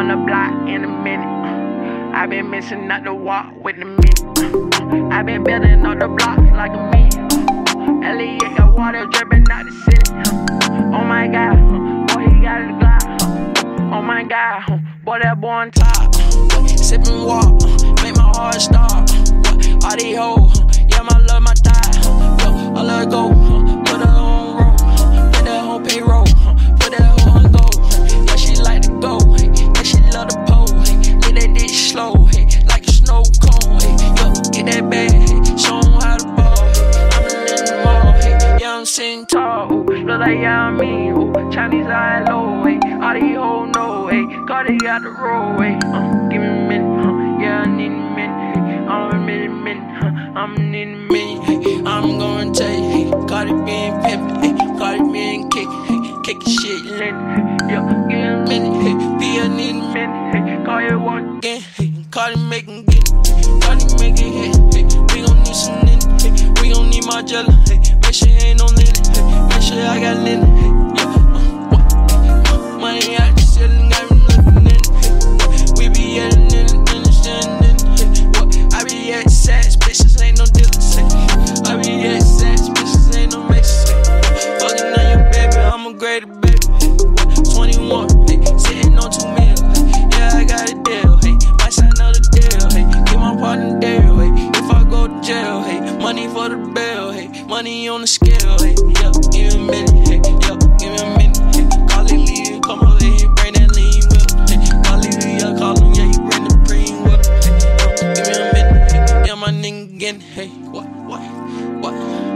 in a minute. I been missing out the walk with the minute. I been building up the blocks like a minute. Elliot got water dripping out the city. Oh my god, boy, he got a Glock. Oh my god, boy, that boy on top. Sipping walk, make my heart stop. All these hoes, yeah, tall. Look like yeah, I'm mean. Ooh, Chinese eye low, hey. All these hoes know, hey. Cardi got the roll, hey. Uh, give me a minute, huh? Yeah, I need a minute. I'm a minute, minute, huh? I'm need a minute. I'm gonna tell you, hey. Cardi being pimpin', eh, hey. Cardi being kick, hey. Kick shit, lit, hey. Yo, give me a minute, hey. Be a need a minute, hey. Call one again, hey. Cardi making get, hey. Cardi making hit, hey. We A greater baby, hey. 21, hey. Sitting on two mil, hey. Yeah, I got a deal, hey. Might sign another deal, hey. Get my partner deal, hey. If I go to jail, hey. Money for the bill, hey. Money on the scale, hey. Yeah, give me a minute, hey. Yeah, give me a minute, hey. Call it Lee, come over here, bring that lean with him, hey. Call it Lee, I call him, yeah, he bring the preem with him, hey. Yeah, give me a minute, hey. Yeah, my nigga again, hey. What, what, what?